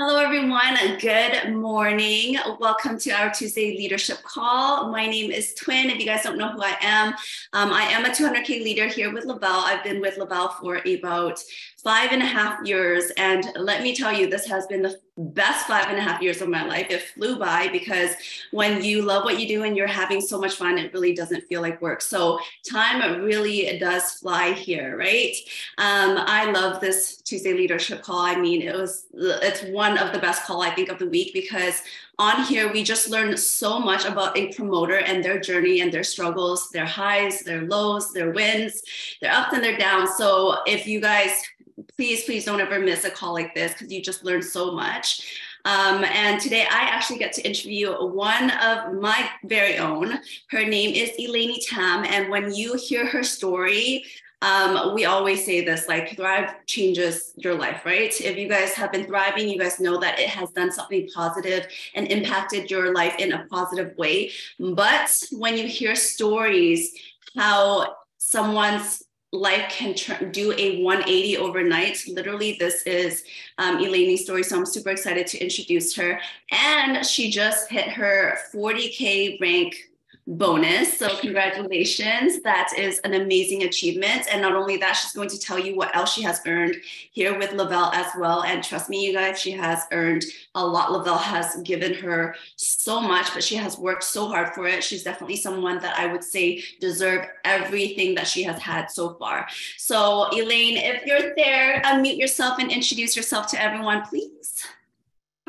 Hello, everyone. Good morning. Welcome to our Tuesday leadership call. My name is Tuyen. If you guys don't know who I am, um, I am a 200K leader here with Le-Vel. I've been with Le-Vel for about five and a half years. And let me tell you, this has been the best five and a half years of my life. It flew by because when you love what you do and you're having so much fun, it really doesn't feel like work. So time really does fly here, right? Um, I love this Tuesday leadership call. I mean, it was it's one of the best call I think of the week because on here we just learn so much about a promoter and their journey and their struggles, their highs, their lows, their wins, their ups and their downs. So if you guys please, please don't ever miss a call like this because you just learn so much. Um, and today I actually get to interview one of my very own. Her name is Eleni Tham. And when you hear her story, um, we always say this like thrive changes your life right if you guys have been thriving you guys know that it has done something positive and impacted your life in a positive way but when you hear stories how someone's life can turn, do a 180 overnight. Literally, this is um, Eleni's story. So I'm super excited to introduce her. And she just hit her 40K rank bonus. So, congratulations. That is an amazing achievement. And not only that, she's going to tell you what else she has earned here with Le-Vel as well. And trust me, you guys, she has earned a lot. Le-Vel has given her so much, but she has worked so hard for it. She's definitely someone that I would say deserve everything that she has had so far. So, Elaine, if you're there, unmute yourself and introduce yourself to everyone, please.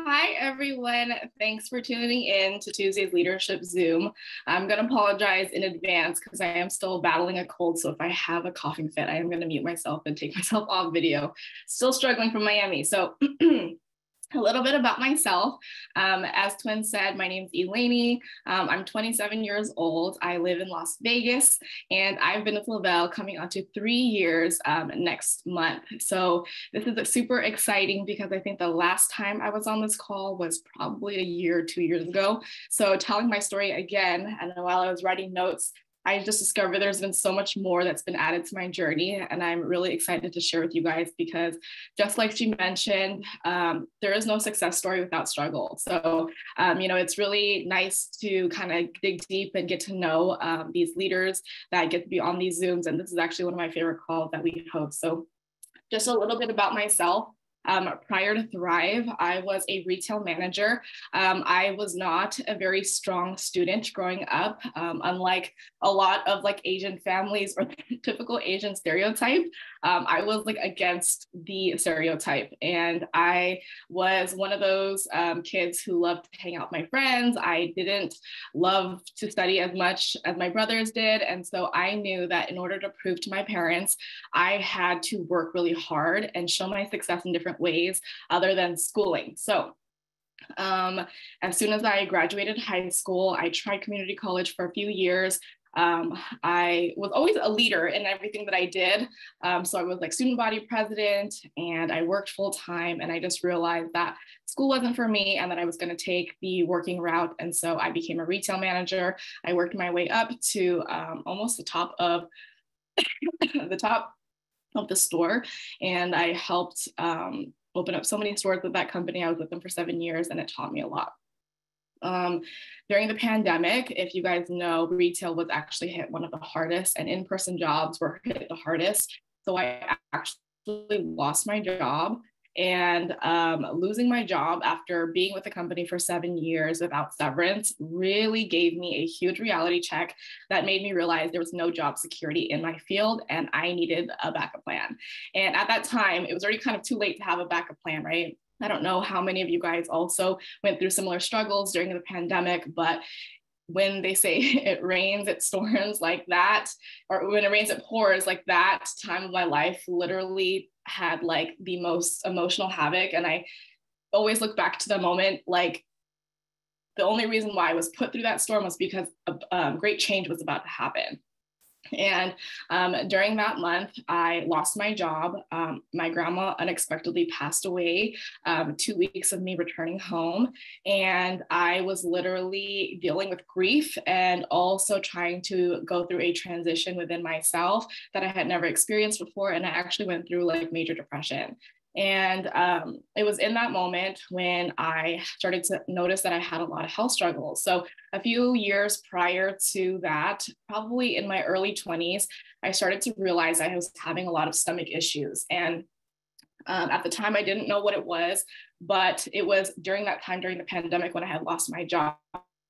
Hi, everyone. Thanks for tuning in to Tuesday's Leadership Zoom. I'm going to apologize in advance because I am still battling a cold. So if I have a coughing fit, I am going to mute myself and take myself off video. Still struggling from Miami. So a little bit about myself. Um, as Tuyen said, my name is Eleni. Um, I'm 27 years old. I live in Las Vegas, and I've been with Le-Vel coming on to three years um, next month. So this is super exciting because I think the last time I was on this call was probably a year, two years ago. So telling my story again, and while I was writing notes, I just discovered there's been so much more that's been added to my journey. And I'm really excited to share with you guys because just like she mentioned, um, there is no success story without struggle. So, um, you know, it's really nice to kind of dig deep and get to know um, these leaders that get to be on these Zooms. And this is actually one of my favorite calls that we host. So, just a little bit about myself. Um, prior to Thrive, I was a retail manager. Um, I was not a very strong student growing up, um, unlike a lot of like Asian families or typical Asian stereotype. Um, I was like against the stereotype, and I was one of those um, kids who loved to hang out with my friends. I didn't love to study as much as my brothers did, and so I knew that in order to prove to my parents, I had to work really hard and show my success in different different ways other than schooling. So um, as soon as I graduated high school, I tried community college for a few years. Um, I was always a leader in everything that I did. Um, so I was like student body president and I worked full time. And I just realized that school wasn't for me and that I was going to take the working route. And so I became a retail manager. I worked my way up to um, almost the top of the top of the store. And I helped um, open up so many stores with that company. I was with them for seven years and it taught me a lot. Um, during the pandemic, if you guys know, retail was actually hit one of the hardest and in-person jobs were hit the hardest. So I actually lost my job and um, losing my job after being with the company for seven years without severance really gave me a huge reality check that made me realize there was no job security in my field and I needed a backup plan. And at that time, it was already kind of too late to have a backup plan, right? I don't know how many of you guys also went through similar struggles during the pandemic, but when they say it rains, it storms like that, or when it rains, it pours like that time of my life literally had like the most emotional havoc. And I always look back to the moment like the only reason why I was put through that storm was because a um, great change was about to happen. And um, during that month, I lost my job. Um, my grandma unexpectedly passed away, um, two weeks of me returning home. And I was literally dealing with grief and also trying to go through a transition within myself that I had never experienced before. And I actually went through like major depression. And um, it was in that moment when I started to notice that I had a lot of health struggles. So, a few years prior to that, probably in my early 20s, I started to realize I was having a lot of stomach issues. And um, at the time, I didn't know what it was, but it was during that time during the pandemic when I had lost my job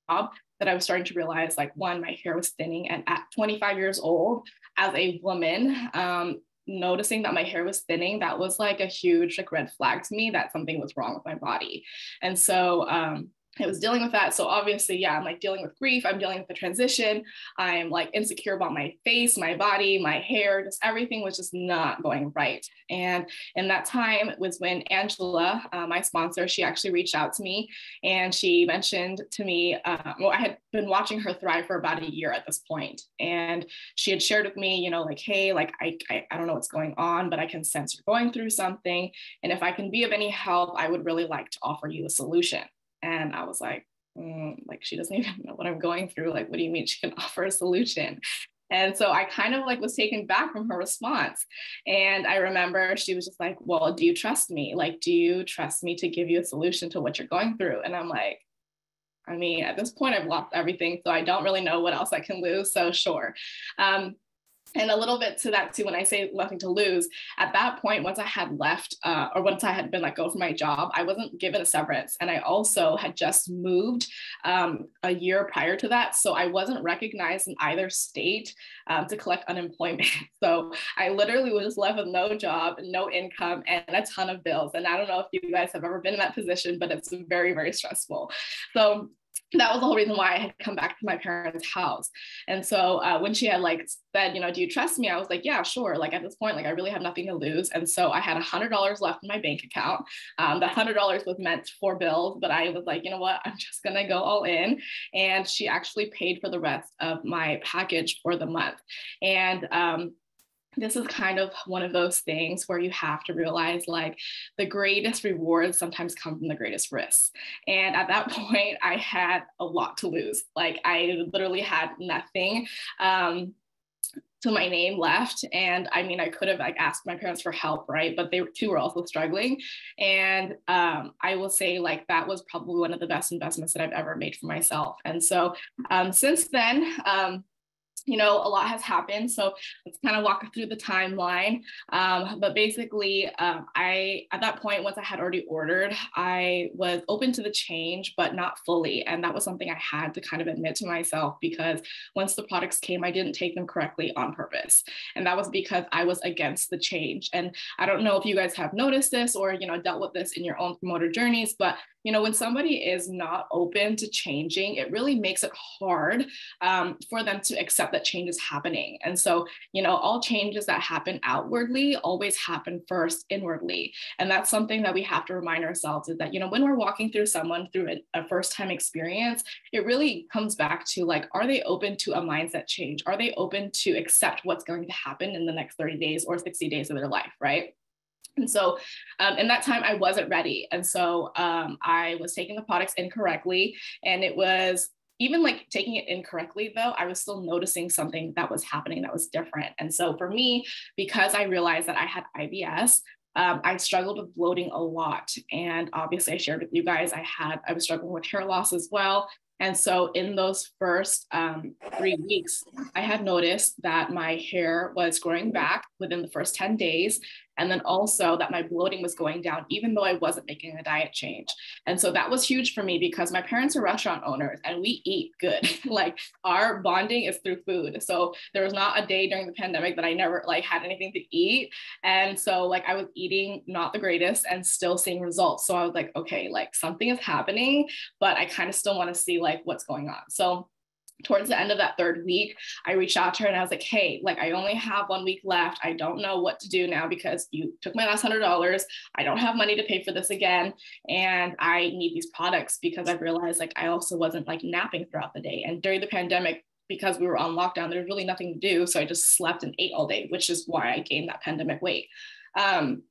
that I was starting to realize like one, my hair was thinning. And at 25 years old, as a woman, um, noticing that my hair was thinning, that was like a huge like red flag to me that something was wrong with my body. And so um, I was dealing with that. So obviously, yeah, I'm like dealing with grief. I'm dealing with the transition. I'm like insecure about my face, my body, my hair, just everything was just not going right. And in that time was when Angela, uh, my sponsor, she actually reached out to me and she mentioned to me, uh, well, I had been watching her thrive for about a year at this point, And she had shared with me, you know, like, hey, like, I, I, I don't know what's going on, but I can sense you're going through something. And if I can be of any help, I would really like to offer you a solution. And I was like, mm, like she doesn't even know what I'm going through. Like, what do you mean she can offer a solution? And so I kind of like was taken back from her response. And I remember she was just like, Well, do you trust me? Like, do you trust me to give you a solution to what you're going through? And I'm like, I mean, at this point, I've lost everything. So I don't really know what else I can lose. So, sure. Um, and a little bit to that too when i say nothing to lose at that point once i had left uh, or once i had been let go from my job i wasn't given a severance. And i also had just moved um, a year prior to that. So i wasn't recognized in either state um, to collect unemployment. So i literally was left with no job no income and a ton of bills. And i don't know if you guys have ever been in that position but it's very very stressful. So that was the whole reason why I had come back to my parents' house. And so uh, when she had like said, you know, do you trust me? I was like, yeah, sure. Like at this point, like I really have nothing to lose. And so I had a hundred dollars left in my bank account. Um, the hundred dollars was meant for bills, but I was like, you know what? I'm just gonna go all in. And she actually paid for the rest of my package for the month. And um, this is kind of one of those things where you have to realize like the greatest rewards sometimes come from the greatest risks. And at that point, I had a lot to lose. Like I literally had nothing. Um, to my name left and i mean i could have like asked my parents for help right but they too were also struggling and um, i will say like that was probably one of the best investments that i've ever made for myself and so um, since then um, you know, a lot has happened. So let's kind of walk through the timeline. Um, but basically, um, I, at that point, once I had already ordered, I was open to the change, but not fully. And that was something I had to kind of admit to myself because once the products came, I didn't take them correctly on purpose. And that was because I was against the change. And I don't know if you guys have noticed this or, you know, dealt with this in your own promoter journeys, but you know, when somebody is not open to changing, it really makes it hard um, for them to accept that change is happening. And so, you know, all changes that happen outwardly always happen first inwardly. And that's something that we have to remind ourselves is that, you know, when we're walking through someone through a, a first time experience, it really comes back to like, are they open to a mindset change? Are they open to accept what's going to happen in the next 30 days or 60 days of their life, right? And so um, in that time, I wasn't ready. And so um, I was taking the products incorrectly. And it was even like taking it incorrectly, though, I was still noticing something that was happening that was different. And so for me, because I realized that I had IBS, um, I struggled with bloating a lot. And obviously, I shared with you guys, I had, I was struggling with hair loss as well. And so, in those first um, three weeks, I had noticed that my hair was growing back within the first 10 days. And then also that my bloating was going down, even though I wasn't making a diet change. And so that was huge for me because my parents are restaurant owners and we eat good. like our bonding is through food. So there was not a day during the pandemic that I never like had anything to eat. And so like I was eating not the greatest and still seeing results. So I was like, okay, like something is happening, but I kind of still want to see like what's going on. So towards the end of that third week, I reached out to her and I was like, hey, like I only have one week left. I don't know what to do now because you took my last hundred dollars. I don't have money to pay for this again. And I need these products because I've realized like I also wasn't like napping throughout the day. And during the pandemic, because we were on lockdown, there was really nothing to do. So I just slept and ate all day, which is why I gained that pandemic weight. Um,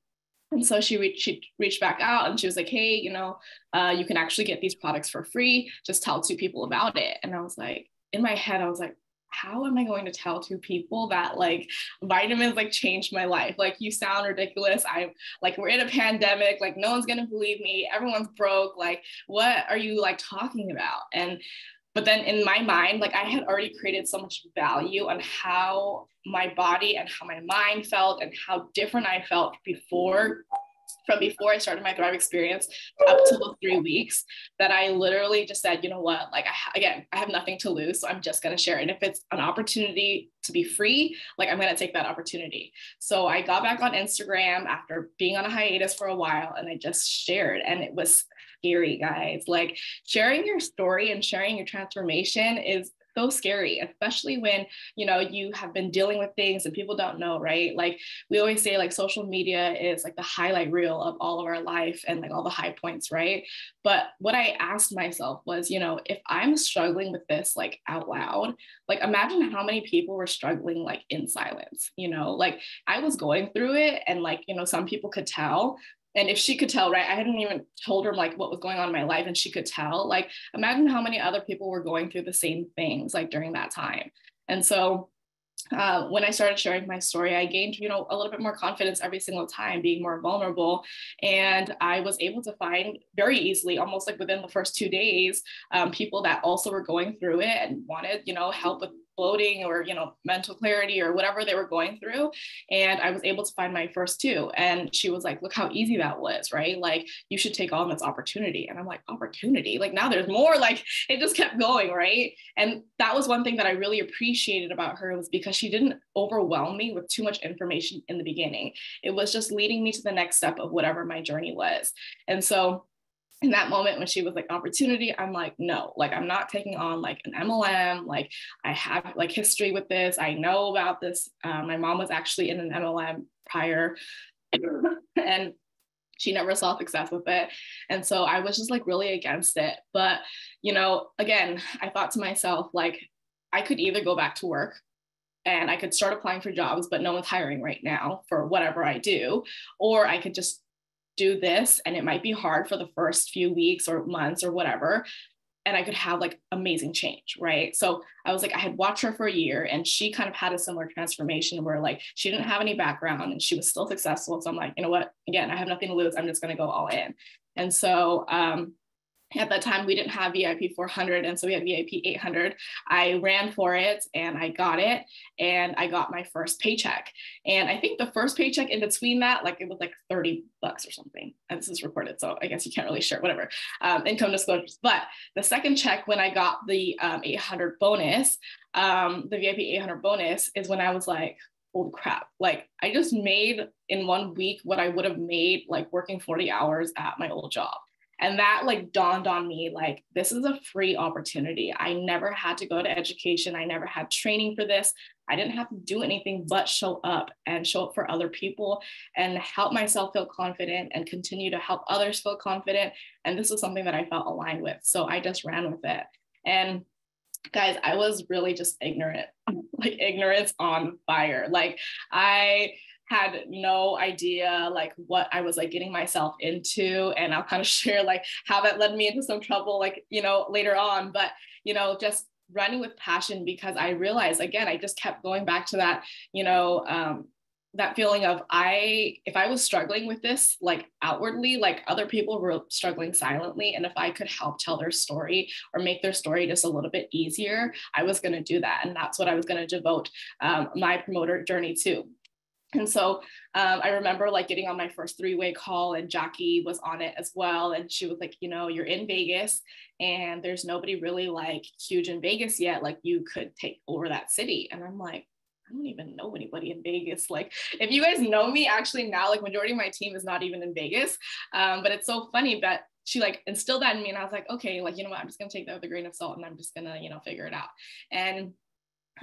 and so she reached, she reached back out and she was like, hey, you know, uh, you can actually get these products for free. Just tell two people about it. And I was like, in my head, I was like, how am I going to tell two people that like vitamins like changed my life? Like you sound ridiculous. I'm like we're in a pandemic, like no one's gonna believe me, everyone's broke. Like, what are you like talking about? And but then in my mind, like I had already created so much value on how my body and how my mind felt and how different I felt before from before I started my Thrive experience up to the three weeks that I literally just said, you know what, like I, again, I have nothing to lose. So I'm just going to share. And if it's an opportunity to be free, like I'm going to take that opportunity. So I got back on Instagram after being on a hiatus for a while and I just shared and it was scary guys like sharing your story and sharing your transformation is so scary, especially when you know you have been dealing with things and people don't know, right? Like we always say, like social media is like the highlight reel of all of our life and like all the high points, right? But what I asked myself was, you know, if I'm struggling with this like out loud, like imagine how many people were struggling like in silence, you know, like I was going through it and like, you know, some people could tell, and if she could tell right i hadn't even told her like what was going on in my life and she could tell like imagine how many other people were going through the same things like during that time and so uh, when I started sharing my story, I gained, you know, a little bit more confidence every single time, being more vulnerable. And I was able to find very easily, almost like within the first two days, um, people that also were going through it and wanted, you know, help with bloating or you know mental clarity or whatever they were going through and i was able to find my first two. And she was like look how easy that was right? Like you should take on this opportunity. And i'm like opportunity? Like now there's more? Like it just kept going right? And that was one thing that i really appreciated about her was because she didn't overwhelm me with too much information in the beginning. It was just leading me to the next step of whatever my journey was. And so in that moment when she was like opportunity i'm like no like i'm not taking on like an mlm like i have like history with this i know about this um, my mom was actually in an mlm prior and she never saw success with it and so i was just like really against it but you know again i thought to myself like i could either go back to work and I could start applying for jobs, but no one's hiring right now for whatever I do. Or I could just do this and it might be hard for the first few weeks or months or whatever and I could have like amazing change, right? So I was like, I had watched her for a year and she kind of had a similar transformation where like she didn't have any background and she was still successful. So I'm like, you know what? Again, I have nothing to lose. I'm just going to go all in. And so um, at that time we didn't have VIP 400 and so we had VIP 800. I ran for it and I got it and I got my first paycheck. And I think the first paycheck in between that, like it was like 30 bucks or something. And this is recorded, so I guess you can't really share whatever um, income disclosures. But the second check when I got the um, 800 bonus, um, the VIP 800 bonus is when I was like, holy crap like i just made in one week what i would have made like working 40 hours at my old job and that like dawned on me like, this is a free opportunity. I never had to go to education. I never had training for this. I didn't have to do anything but show up and show up for other people and help myself feel confident and continue to help others feel confident. And this was something that I felt aligned with. So I just ran with it. And guys, I was really just ignorant, like ignorance on fire. Like I had no idea like what I was like getting myself into. And I'll kind of share like how that led me into some trouble, like, you know, later on. But, you know, just running with passion because I realized again, I just kept going back to that, you know, um, that feeling of I, if I was struggling with this, like outwardly, like other people were struggling silently. And if I could help tell their story or make their story just a little bit easier, I was going to do that. And that's what I was going to devote um, my promoter journey to. And so um, I remember like getting on my first three way call, and Jackie was on it as well. And she was like, you know, you're in Vegas and there's nobody really like huge in Vegas yet. Like you could take over that city. And I'm like, I don't even know anybody in Vegas. Like, if you guys know me, actually now, like majority of my team is not even in Vegas. Um, but it's so funny that she like instilled that in me, and I was like, okay, like you know what, I'm just gonna take that with a grain of salt, and I'm just gonna you know figure it out. And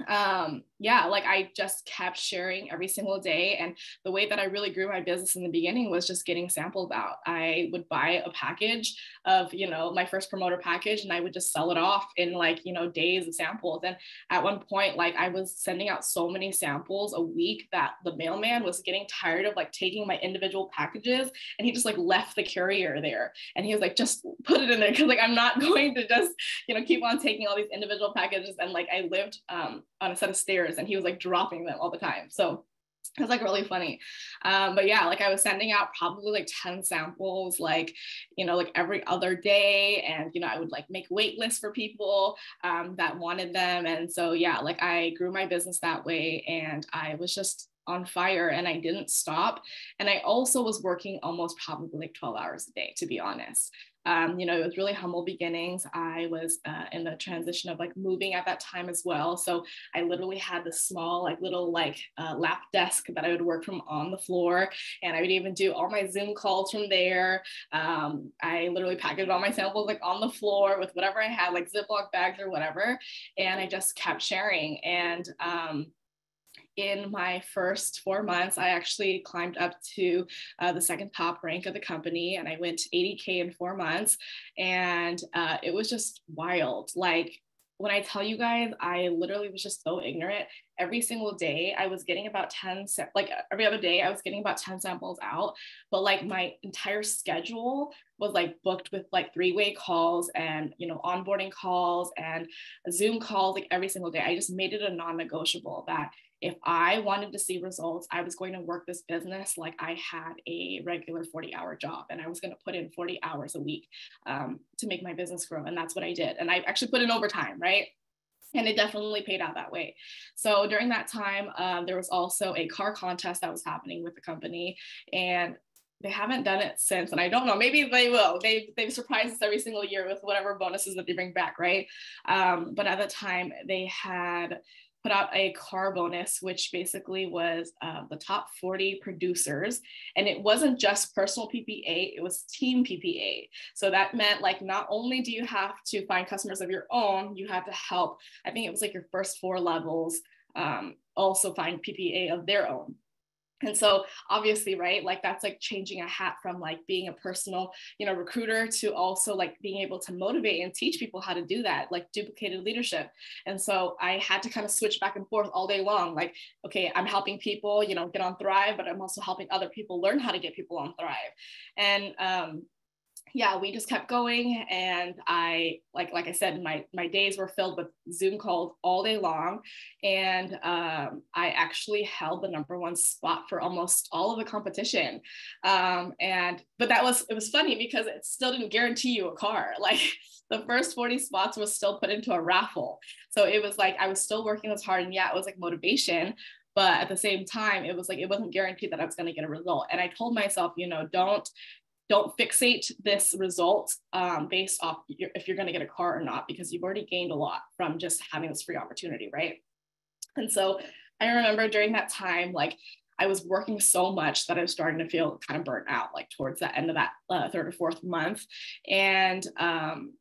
um, yeah, like I just kept sharing every single day. And the way that I really grew my business in the beginning was just getting samples out. I would buy a package of, you know, my first promoter package and I would just sell it off in like, you know, days of samples. And at one point, like I was sending out so many samples a week that the mailman was getting tired of like taking my individual packages and he just like left the carrier there. And he was like, just put it in there. Cause like I'm not going to just, you know, keep on taking all these individual packages. And like I lived um, on a set of stairs and he was like dropping them all the time. So it was like really funny. Um, but yeah, like I was sending out probably like 10 samples, like, you know, like every other day. And, you know, I would like make wait lists for people um, that wanted them. And so, yeah, like I grew my business that way and I was just on fire and I didn't stop. And I also was working almost probably like 12 hours a day, to be honest. Um, you know, it was really humble beginnings. I was uh, in the transition of like moving at that time as well. So I literally had this small, like little like uh, lap desk that I would work from on the floor. And I would even do all my Zoom calls from there. Um, I literally packaged all my samples like on the floor with whatever I had, like Ziploc bags or whatever. And I just kept sharing. And um, in my first four months, I actually climbed up to uh, the second top rank of the company and I went 80K in four months. And uh, it was just wild. Like, when I tell you guys, I literally was just so ignorant. Every single day, I was getting about 10, like every other day, I was getting about 10 samples out. But like my entire schedule was like booked with like three way calls and, you know, onboarding calls and Zoom calls like every single day. I just made it a non negotiable that if I wanted to see results, I was going to work this business like I had a regular 40 hour job and I was going to put in 40 hours a week um, to make my business grow. And that's what I did. And I actually put in overtime, right? and it definitely paid out that way. So during that time, um, there was also a car contest that was happening with the company, and they haven't done it since. And I don't know, maybe they will. They they've surprised us every single year with whatever bonuses that they bring back, right? Um, but at the time, they had put out a car bonus, which basically was uh, the top 40 producers. And it wasn't just personal PPA, it was team PPA. So that meant like not only do you have to find customers of your own, you have to help, I think it was like your first four levels um, also find PPA of their own and so obviously right like that's like changing a hat from like being a personal you know recruiter to also like being able to motivate and teach people how to do that like duplicated leadership. And so i had to kind of switch back and forth all day long like okay i'm helping people you know get on thrive but i'm also helping other people learn how to get people on thrive. And um, yeah, we just kept going, and I like like I said, my my days were filled with Zoom calls all day long, and um, I actually held the number one spot for almost all of the competition. Um, and but that was it was funny because it still didn't guarantee you a car. Like the first 40 spots was still put into a raffle, so it was like I was still working as hard, and yeah, it was like motivation, but at the same time it was like it wasn't guaranteed that i was going to get a result and i told myself you know don't don't fixate this result um, based off your, if you're going to get a car or not, because you've already gained a lot from just having this free opportunity, right? And so I remember during that time, like I was working so much that I was starting to feel kind of burnt out, like towards the end of that uh, third or fourth month. And um,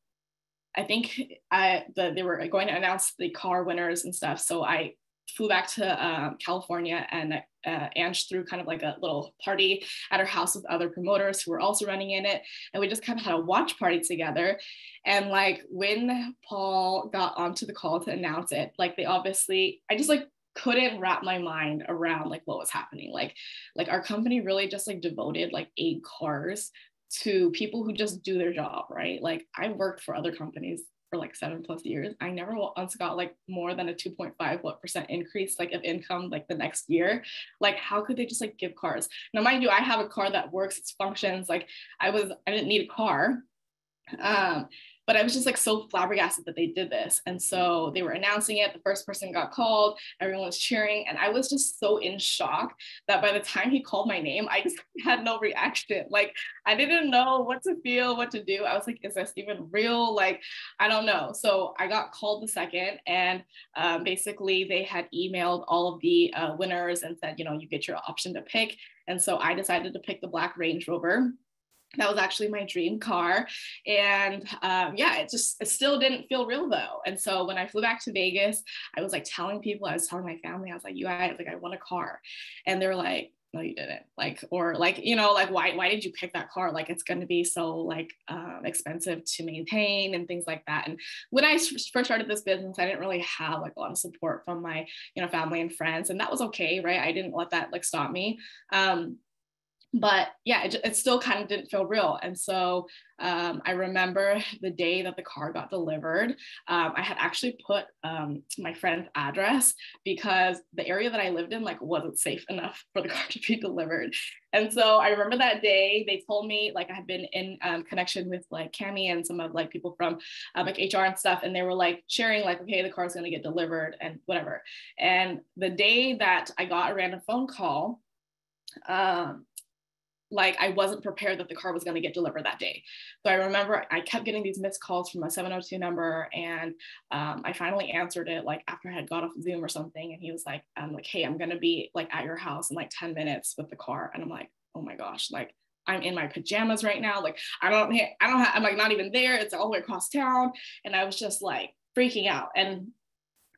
I think I, the, they were going to announce the car winners and stuff. So I flew back to um, California and uh, Ange threw kind of like a little party at her house with other promoters who were also running in it. And we just kind of had a watch party together. And like when Paul got onto the call to announce it, like they obviously, I just like couldn't wrap my mind around like what was happening. Like, like our company really just like devoted like eight cars to people who just do their job, right? Like I worked for other companies for like seven plus years. I never once got like more than a 2.5 what percent increase like of income like the next year. Like how could they just like give cars? Now mind you, I have a car that works, its functions. Like I was, I didn't need a car. Um, but I was just like so flabbergasted that they did this. And so they were announcing it. The first person got called, everyone was cheering. And I was just so in shock that by the time he called my name, I just had no reaction. Like I didn't know what to feel, what to do. I was like, is this even real? Like, I don't know. So I got called the second, and um, basically they had emailed all of the uh, winners and said, you know, you get your option to pick. And so I decided to pick the Black Range Rover that was actually my dream car. And um, yeah it just it still didn't feel real though. And so when i flew back to vegas i was like telling people i was telling my family i was like you guys like i want a car. And they were like no you didn't. Like or like you know like why why did you pick that car? Like it's going to be so like um, expensive to maintain and things like that. And when i first started this business i didn't really have like a lot of support from my you know family and friends and that was okay right? I didn't let that like stop me. Um, but yeah, it, it still kind of didn't feel real. And so um, I remember the day that the car got delivered, um, I had actually put um, my friend's address because the area that I lived in like wasn't safe enough for the car to be delivered. And so I remember that day they told me like I had been in um, connection with like Cami and some of like people from um, like HR and stuff, and they were like sharing like, okay, the car's gonna get delivered and whatever. And the day that I got a random phone call, um, like I wasn't prepared that the car was going to get delivered that day. So I remember I kept getting these missed calls from a 702 number, and um, I finally answered it like after I had got off Zoom or something, and he was like, "I'm like, hey, I'm going to be like at your house in like 10 minutes with the car," and I'm like, "Oh my gosh, like." I'm in my pajamas right now. Like I don't, I don't have, I'm like not even there. It's all the way across town. And I was just like freaking out. And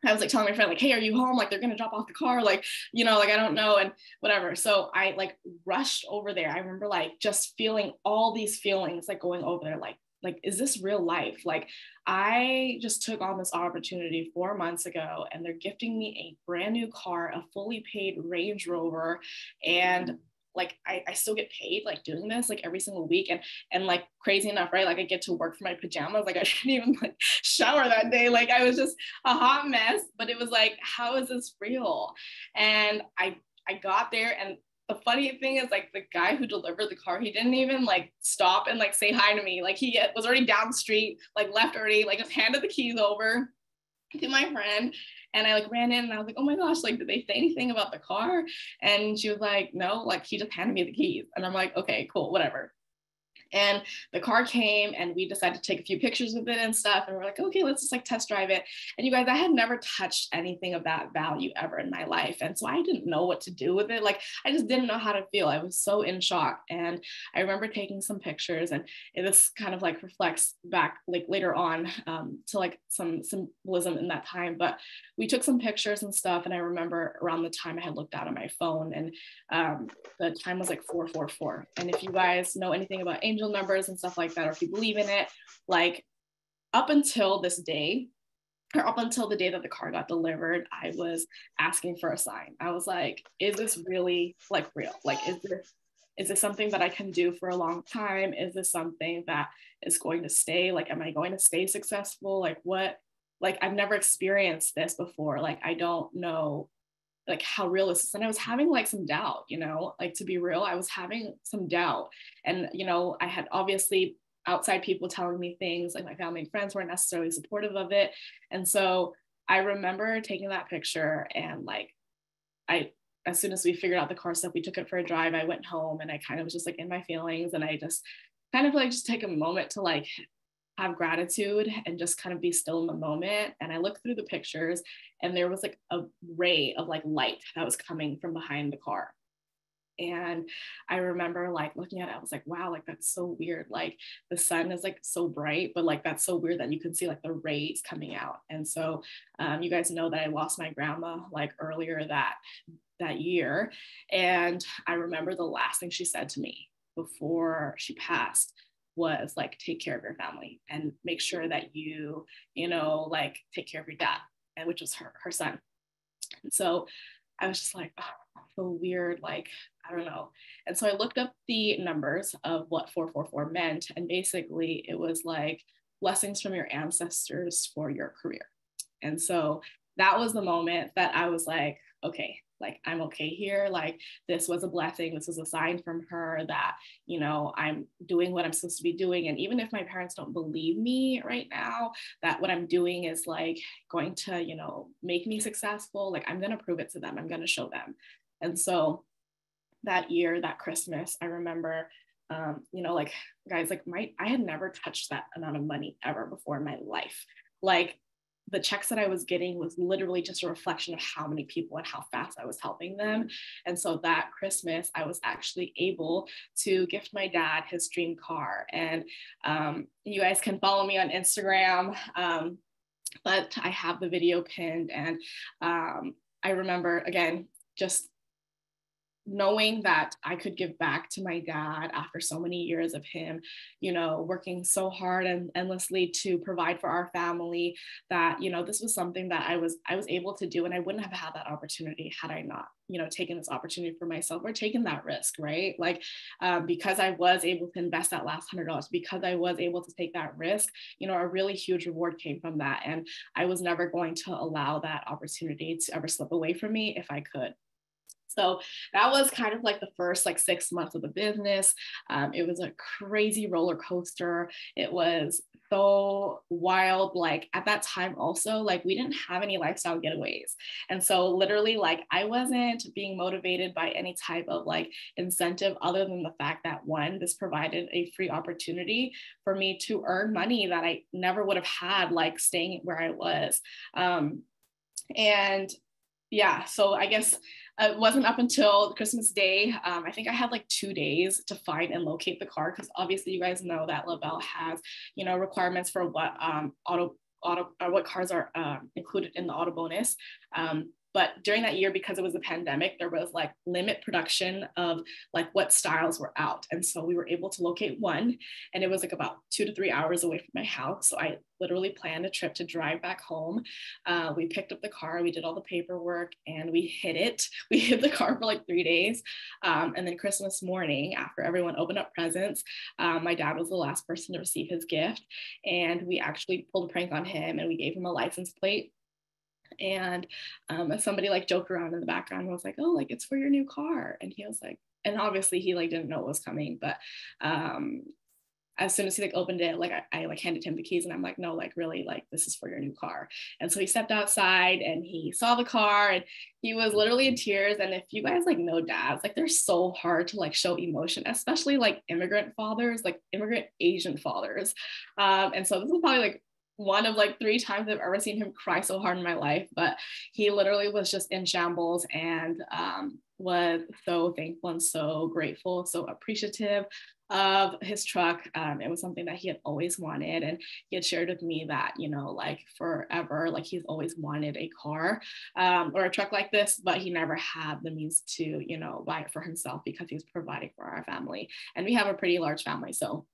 I was like telling my friend, like, hey, are you home? Like, they're gonna drop off the car, like, you know, like I don't know, and whatever. So I like rushed over there. I remember like just feeling all these feelings like going over there, like, like, is this real life? Like, I just took on this opportunity four months ago, and they're gifting me a brand new car, a fully paid Range Rover, and like I, I still get paid like doing this like every single week. And and like crazy enough right like I get to work for my pajamas. Like I didn't even like shower that day. Like I was just a hot mess. But it was like how is this real? And I I got there. And the funny thing is like the guy who delivered the car he didn't even like stop and like say hi to me. Like he was already down the street like left already like just handed the keys over to my friend and I like ran in and I was like, oh my gosh, like, did they say anything about the car? And she was like, no, like he just handed me the keys. And I'm like, okay, cool, whatever. And the car came and we decided to take a few pictures of it and stuff. And we're like, okay, let's just like test drive it. And you guys, I had never touched anything of that value ever in my life. And so I didn't know what to do with it. Like I just didn't know how to feel. I was so in shock. And I remember taking some pictures and it this kind of like reflects back like later on um, to like some symbolism in that time. But we took some pictures and stuff. And I remember around the time I had looked out on my phone and um, the time was like 444. And if you guys know anything about angel angel numbers and stuff like that, or if you believe in it, like up until this day, or up until the day that the car got delivered, I was asking for a sign. I was like, is this really like real? Like, is this is this something that I can do for a long time? Is this something that is going to stay? Like, am I going to stay successful? Like, what? Like, I've never experienced this before. Like, I don't know like how real is this? And i was having like some doubt you know like to be real i was having some doubt. And you know i had obviously outside people telling me things like my family and friends weren't necessarily supportive of it. And so i remember taking that picture and like i as soon as we figured out the car stuff we took it for a drive. I went home and i kind of was just like in my feelings. And i just kind of like just take a moment to like have gratitude and just kind of be still in the moment. And I looked through the pictures and there was like a ray of like light that was coming from behind the car. And I remember like looking at it, I was like, wow, like that's so weird. Like the sun is like so bright, but like that's so weird that you can see like the rays coming out. And so um, you guys know that I lost my grandma like earlier that that year. And I remember the last thing she said to me before she passed was like take care of your family and make sure that you you know like take care of your dad and which was her her son. And so i was just like oh, so weird like i don't know. And so i looked up the numbers of what 444 meant and basically it was like blessings from your ancestors for your career. And so that was the moment that i was like okay like i'm okay here. Like this was a blessing. This was a sign from her that you know i'm doing what i'm supposed to be doing. And even if my parents don't believe me right now that what i'm doing is like going to you know make me successful like i'm going to prove it to them. I'm going to show them. And so that year that christmas i remember um, you know like guys like my i had never touched that amount of money ever before in my life. Like the checks that I was getting was literally just a reflection of how many people and how fast I was helping them. And so that Christmas, I was actually able to gift my dad his dream car. And um, you guys can follow me on Instagram. Um, but I have the video pinned, and um, I remember again just knowing that I could give back to my dad after so many years of him, you know, working so hard and endlessly to provide for our family that, you know, this was something that I was I was able to do and I wouldn't have had that opportunity had I not, you know, taken this opportunity for myself or taken that risk, right? Like um, because I was able to invest that last hundred dollars, because I was able to take that risk, you know, a really huge reward came from that. And I was never going to allow that opportunity to ever slip away from me if I could. So that was kind of like the first like six months of the business. Um, it was a crazy roller coaster. It was so wild. Like at that time, also, like we didn't have any lifestyle getaways. And so, literally, like I wasn't being motivated by any type of like incentive other than the fact that one, this provided a free opportunity for me to earn money that I never would have had, like staying where I was. Um, and yeah, so I guess it wasn't up until Christmas Day. Um, I think I had like two days to find and locate the car because obviously you guys know that Le-Vel has, you know, requirements for what um, auto auto uh, what cars are um, included in the auto bonus. Um, but during that year because it was a pandemic there was like limit production of like what styles were out. And so we were able to locate one and it was like about two to three hours away from my house. So i literally planned a trip to drive back home. Uh, we picked up the car we did all the paperwork and we hid it. We hid the car for like three days. Um, and then christmas morning after everyone opened up presents um, my dad was the last person to receive his gift. And we actually pulled a prank on him and we gave him a license plate and um, somebody like joked around in the background and was like oh like it's for your new car. And he was like and obviously he like didn't know it was coming but um as soon as he like opened it like I, I, like handed him the keys and i'm like no like really like this is for your new car. And so he stepped outside and he saw the car and he was literally in tears. And if you guys like know dads like they're so hard to like show emotion especially like immigrant fathers like immigrant asian fathers. Um, and so this is probably like one of like three times I've ever seen him cry so hard in my life, but he literally was just in shambles and um, was so thankful and so grateful, so appreciative of his truck. Um, it was something that he had always wanted. And he had shared with me that, you know, like forever, like he's always wanted a car um, or a truck like this, but he never had the means to, you know, buy it for himself because he was providing for our family. And we have a pretty large family. So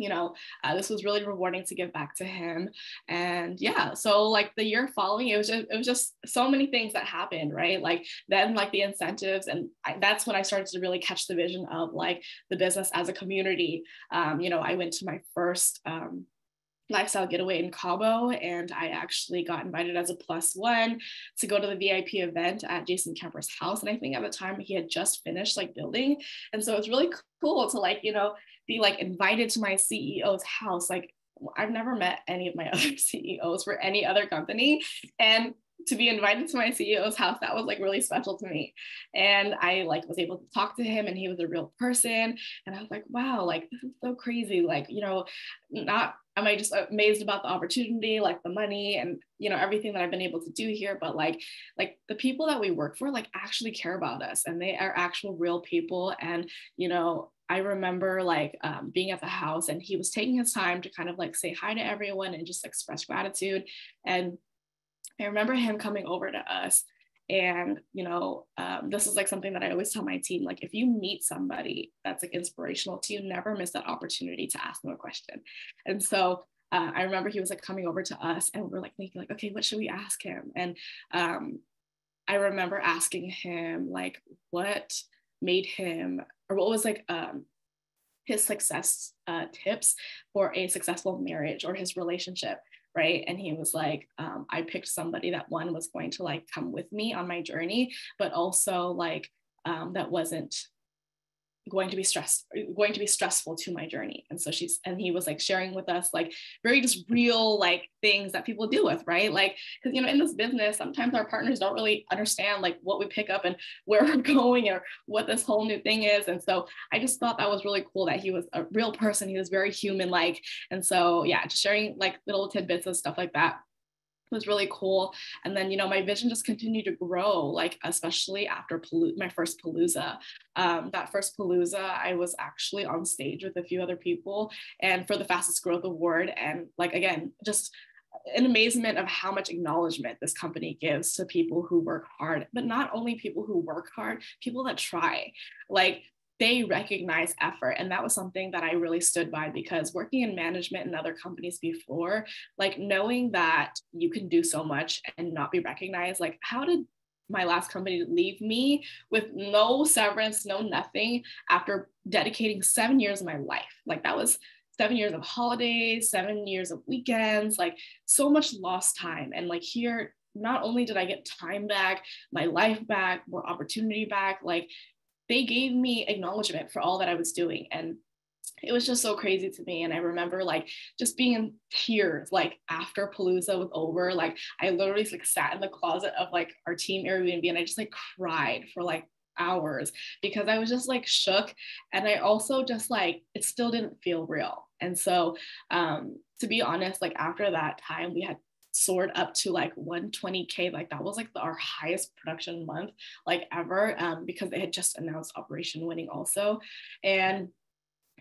you know, uh, this was really rewarding to give back to him. And yeah, so like the year following, it was just, it was just so many things that happened, right? Like then like the incentives, and I, that's when I started to really catch the vision of like the business as a community. Um, you know, I went to my first um, lifestyle getaway in Cabo, and I actually got invited as a plus one to go to the VIP event at Jason Camper's house. And I think at the time he had just finished like building, and so it's really cool to like you know be like invited to my CEO's house. Like I've never met any of my other CEOs for any other company. And to be invited to my CEO's house, that was like really special to me. And I like was able to talk to him and he was a real person. And I was like, wow, like this is so crazy. Like, you know, not am I just amazed about the opportunity, like the money and you know everything that I've been able to do here, but like like the people that we work for like actually care about us and they are actual real people. And you know, I remember like um, being at the house and he was taking his time to kind of like say hi to everyone and just express gratitude. And I remember him coming over to us. And, you know, um, this is like something that I always tell my team like, if you meet somebody that's like inspirational to you, never miss that opportunity to ask them a question. And so uh, I remember he was like coming over to us and we're like thinking, like, okay, what should we ask him? And um, I remember asking him, like, what made him or what was like um, his success uh, tips for a successful marriage or his relationship right? And he was like um, i picked somebody that one was going to like come with me on my journey but also like um, that wasn't going to be stress going to be stressful to my journey. And so she's and he was like sharing with us like very just real like things that people deal with right? Like because you know in this business sometimes our partners don't really understand like what we pick up and where we're going or what this whole new thing is. And so i just thought that was really cool that he was a real person. He was very human like and so yeah just sharing like little tidbits of stuff like that was really cool. And then, you know, my vision just continued to grow, like, especially after my first Palooza. Um, that first Palooza, I was actually on stage with a few other people and for the fastest growth award. And, like, again, just an amazement of how much acknowledgement this company gives to people who work hard, but not only people who work hard, people that try. Like, they recognize effort. And that was something that I really stood by because working in management and other companies before, like knowing that you can do so much and not be recognized, like how did my last company leave me with no severance, no nothing after dedicating seven years of my life? Like that was seven years of holidays, seven years of weekends, like so much lost time. And like here, not only did I get time back, my life back, more opportunity back, like they gave me acknowledgement for all that I was doing. And it was just so crazy to me. And I remember like just being in tears, like after Palooza was over, like I literally like sat in the closet of like our team Airbnb and I just like cried for like hours because I was just like shook. And I also just like, it still didn't feel real. And so um, to be honest, like after that time, we had soared up to like 120k like that was like the, our highest production month like ever um, because they had just announced operation winning also and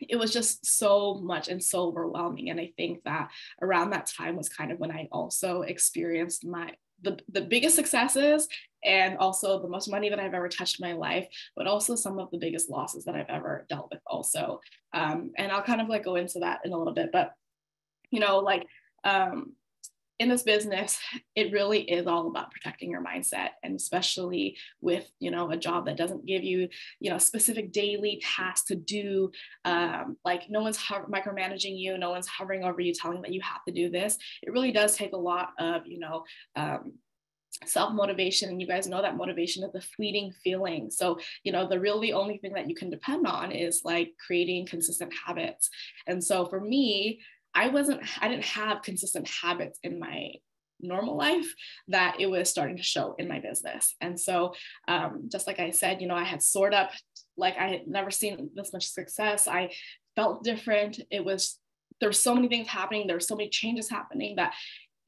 it was just so much and so overwhelming and i think that around that time was kind of when i also experienced my the, the biggest successes and also the most money that I've ever touched in my life, but also some of the biggest losses that I've ever dealt with also. Um, and I'll kind of like go into that in a little bit, but you know, like um, in this business it really is all about protecting your mindset and especially with you know a job that doesn't give you you know specific daily tasks to do um, like no one's micromanaging you no one's hovering over you telling that you have to do this. It really does take a lot of you know um, self motivation and you guys know that motivation is a fleeting feeling. So you know the really only thing that you can depend on is like creating consistent habits. And so for me I wasn't, I didn't have consistent habits in my normal life that it was starting to show in my business. And so, um, just like I said, you know, I had soared up like I had never seen this much success. I felt different. It was, there were so many things happening. There were so many changes happening that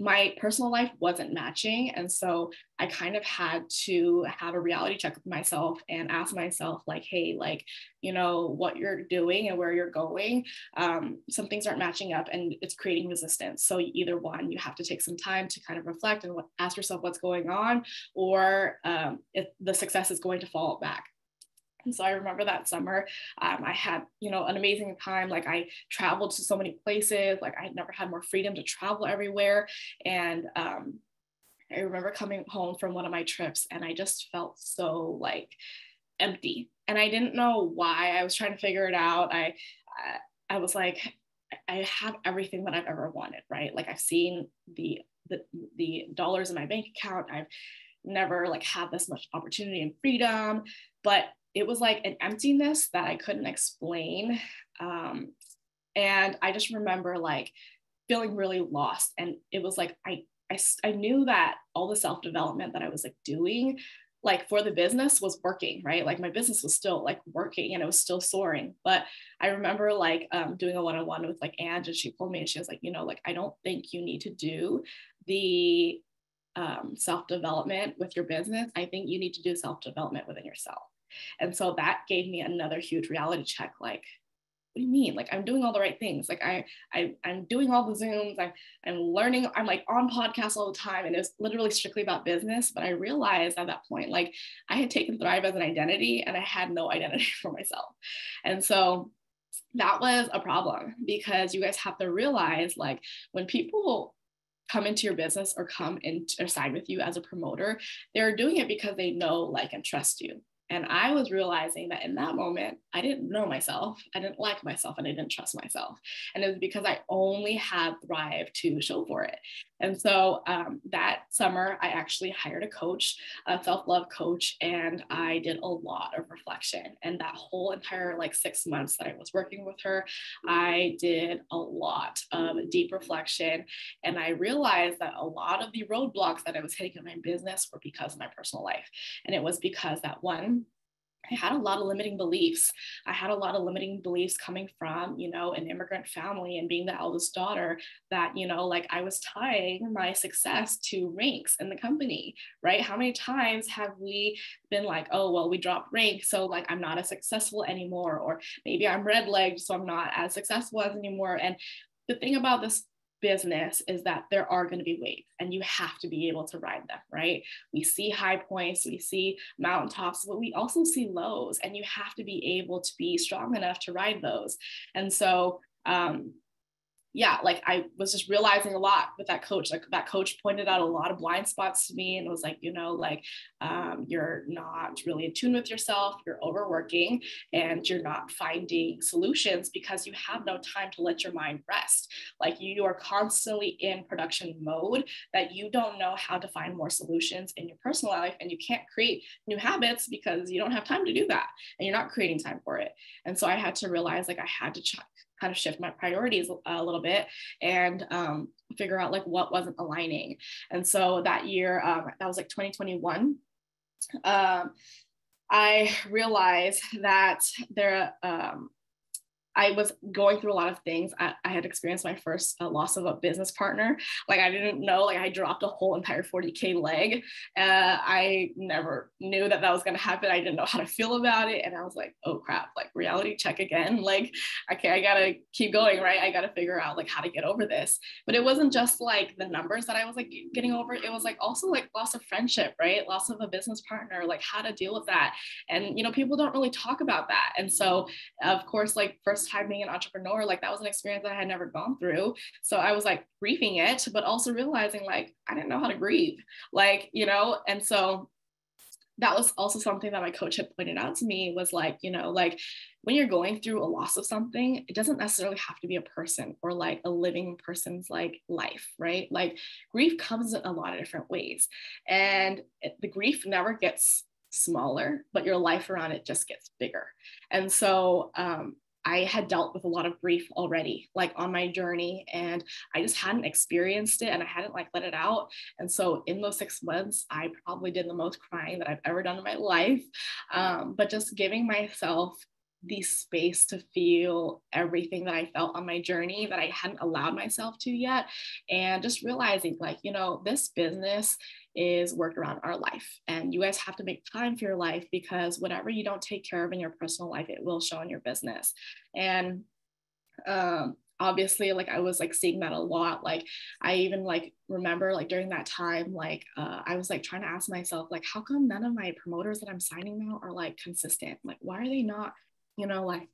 my personal life wasn't matching. And so I kind of had to have a reality check with myself and ask myself, like, hey, like, you know, what you're doing and where you're going, um, some things aren't matching up and it's creating resistance. So either one, you have to take some time to kind of reflect and ask yourself what's going on, or um, if the success is going to fall back. And so I remember that summer, um, I had, you know, an amazing time. Like I traveled to so many places, like I never had more freedom to travel everywhere. And um, I remember coming home from one of my trips and I just felt so like empty. And I didn't know why. I was trying to figure it out. I, I, I was like, I have everything that I've ever wanted, right? Like I've seen the the the dollars in my bank account. I've never like had this much opportunity and freedom, but it was like an emptiness that I couldn't explain. Um, and I just remember like feeling really lost. And it was like, I, I, I knew that all the self development that I was like doing, like for the business was working, right? Like my business was still like working and it was still soaring. But I remember like um, doing a one on one with like Ange, and she pulled me and she was like, you know, like, I don't think you need to do the um, self development with your business. I think you need to do self development within yourself. And so that gave me another huge reality check like, what do you mean? Like I'm doing all the right things. Like I, I I'm doing all the Zooms. I'm I'm learning. I'm like on podcasts all the time, and it was literally strictly about business. But I realized at that point, like I had taken Thrive as an identity, and I had no identity for myself. And so that was a problem because you guys have to realize, like when people come into your business or come in or sign with you as a promoter, they're doing it because they know, like, and trust you. And I was realizing that in that moment, I didn't know myself, I didn't like myself, and I didn't trust myself. And it was because I only had Thrive to show for it. And so um, that summer, I actually hired a coach, a self love coach, and I did a lot of reflection. And that whole entire like six months that I was working with her, I did a lot of deep reflection. And I realized that a lot of the roadblocks that I was hitting in my business were because of my personal life. And it was because that one, I had a lot of limiting beliefs. I had a lot of limiting beliefs coming from, you know, an immigrant family and being the eldest daughter that, you know, like I was tying my success to ranks in the company, right? How many times have we been like, oh, well, we dropped rank. So like I'm not as successful anymore, or maybe I'm red legged, so I'm not as successful as anymore. And the thing about this business is that there are going to be waves and you have to be able to ride them, right? We see high points, we see mountaintops, but we also see lows, and you have to be able to be strong enough to ride those. And so, um, yeah, like I was just realizing a lot with that coach. Like that coach pointed out a lot of blind spots to me and was like, you know, like um, you're not really in tune with yourself, you're overworking, and you're not finding solutions because you have no time to let your mind rest. Like you are constantly in production mode that you don't know how to find more solutions in your personal life, and you can't create new habits because you don't have time to do that, and you're not creating time for it. And so I had to realize like I had to ch- kind of shift my priorities a little bit and um, figure out like what wasn't aligning. And so that year, um, that was like 2021. Um, I realized that there, um, I was going through a lot of things. I, I had experienced my first uh, loss of a business partner. Like I didn't know, like I dropped a whole entire 40K leg. Uh, I never knew that that was going to happen. I didn't know how to feel about it. And I was like, oh crap, like reality check again. Like, okay, I got to keep going, right? I got to figure out like how to get over this. But it wasn't just like the numbers that I was like getting over. It was like also like loss of friendship, right? Loss of a business partner, like how to deal with that. And, you know, people don't really talk about that. And so, of course, like first first time being an entrepreneur, like that was an experience that I had never gone through. So I was like grieving it, but also realizing like I didn't know how to grieve, like, you know, and so that was also something that my coach had pointed out to me was like, you know, like when you're going through a loss of something, it doesn't necessarily have to be a person or like a living person's like life, right? Like grief comes in a lot of different ways. And it, the grief never gets smaller, but your life around it just gets bigger. And so um, I had dealt with a lot of grief already, like on my journey, and I just hadn't experienced it and I hadn't like let it out. And so in those six months, I probably did the most crying that I've ever done in my life. Um, but just giving myself the space to feel everything that I felt on my journey that I hadn't allowed myself to yet. And just realizing, like, you know, this business is work around our life. And you guys have to make time for your life because whatever you don't take care of in your personal life, it will show in your business. And um, obviously like i was like seeing that a lot like i even like remember like during that time like uh, i was like trying to ask myself like how come none of my promoters that i'm signing now are like consistent like why are they not you know like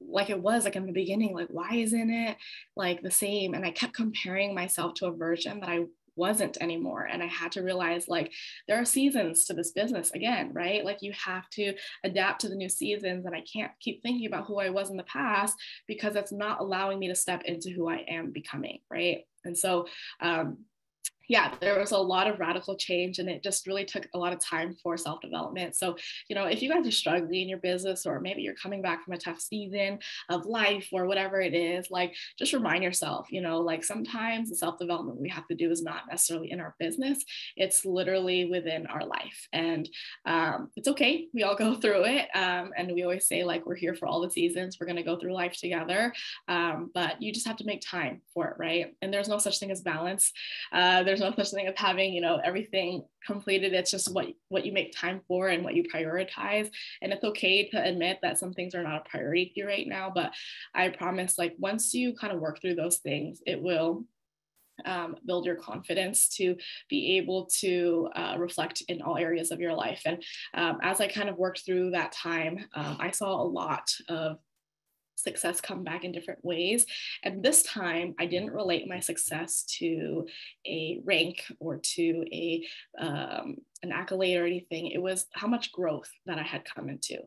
like it was like in the beginning like why isn't it like the same? And i kept comparing myself to a version that i wasn't anymore. And i had to realize like there are seasons to this business again right? Like you have to adapt to the new seasons. And i can't keep thinking about who i was in the past because it's not allowing me to step into who i am becoming right? And so um, yeah, there was a lot of radical change and it just really took a lot of time for self development. So, you know, if you guys are struggling in your business or maybe you're coming back from a tough season of life or whatever it is, like just remind yourself, you know, like sometimes the self development we have to do is not necessarily in our business, it's literally within our life. And um, it's okay. We all go through it. Um, and we always say, like, we're here for all the seasons, we're going to go through life together. Um, but you just have to make time for it, right? And there's no such thing as balance. Uh, there's no such thing as having you know everything completed it's just what what you make time for and what you prioritize and it's okay to admit that some things are not a priority to you right now but i promise like once you kind of work through those things it will um, build your confidence to be able to uh, reflect in all areas of your life. And um, as I kind of worked through that time, um, I saw a lot of success come back in different ways. And this time, I didn't relate my success to a rank or to a um, an accolade or anything. It was how much growth that I had come into.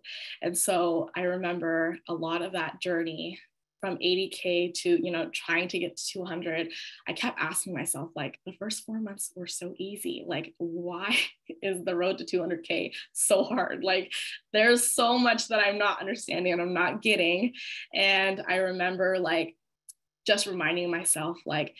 And so I remember a lot of that journey from 80k to you know trying to get to 200 i kept asking myself like the first four months were so easy. Like why is the road to 200k so hard? Like there's so much that i'm not understanding and i'm not getting. And i remember like just reminding myself like